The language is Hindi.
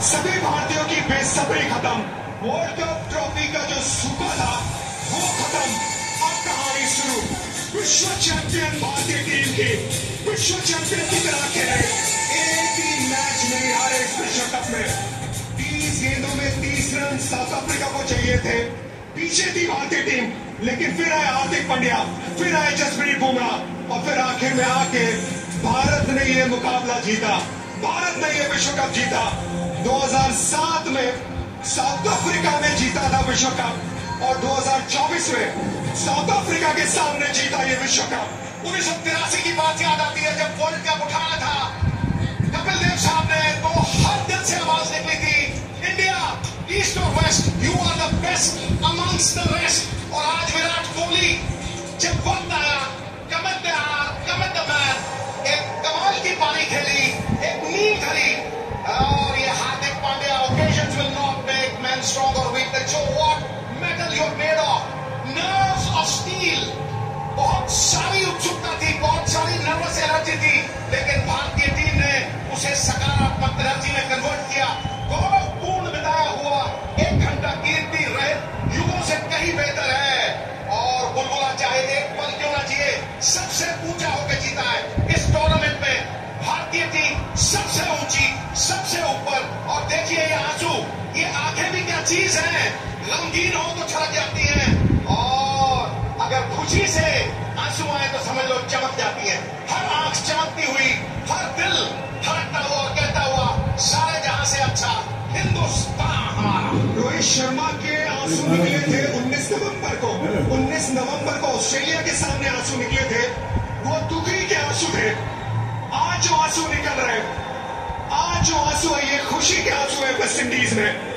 सभी भारतीयों की बेसब्री खत्म। वर्ल्ड कप ट्रॉफी का जो सूखा था, वो खत्म। अब कहानी शुरू। विश्व चैंपियन भारतीय टीम की। विश्व चैंपियन की तरह खेले एक ही मैच नहीं, हारे इस विश्व कप में। तीस गेंदों में तीस रन साउथ अफ्रीका को चाहिए थे। पीछे थी भारतीय टीम लेकिन फिर आए हार्दिक पांड्या, फिर आए जसप्रीत बुमराह, और फिर आखिर में आके भारत ने यह मुकाबला जीता। भारत ने यह विश्व कप जीता। 2007 में साउथ अफ्रीका ने जीता था विश्व कप और 2024 में साउथ अफ्रीका के सामने जीता ये विश्व कप। उन्नीस सौ तिरासी की बात याद आती है जब वर्ल्ड कप उठाना था। कपिल देव साहब ने तो हर दिल से आवाज़ निकली थी, इंडिया, ईस्ट और west you are the best amongst the rest और आज विराट कोहली जब वक्त आया द मैन एक कमाल की पारी खेली, एक नींद धरी कहीं बेहतर है। और बुलबुला चाहे एक पल क्यों ना जिए, सबसे ऊँचा होकर जीता है। इस टूर्नामेंट में भारतीय टीम सबसे ऊँची, सबसे ऊपर। और देखिए ये आँसू, ये आँखें भी क्या चीज़ है? रंगीन हो तो छलक जाती हैं। और अगर खुशी से आँसू आए तो समझ लो चमक जाती है। हर आँख चमकती हुई, हर दिल धड़कता हुआ और कहता हुआ, सारे जहाँ से अच्छा हिंदुस्तान। हमारा रोहित शर्मा के आँसू निकले थे 19 नवंबर को। 19 नवंबर को ऑस्ट्रेलिया के सामने आँसू निकले थे। वो दुखी के आँसू थे। आज जो आँसू निकल रहे हैं। आज जो आँसू है। ये खुशी के आँसू है वेस्ट इंडीज में।